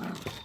Wow.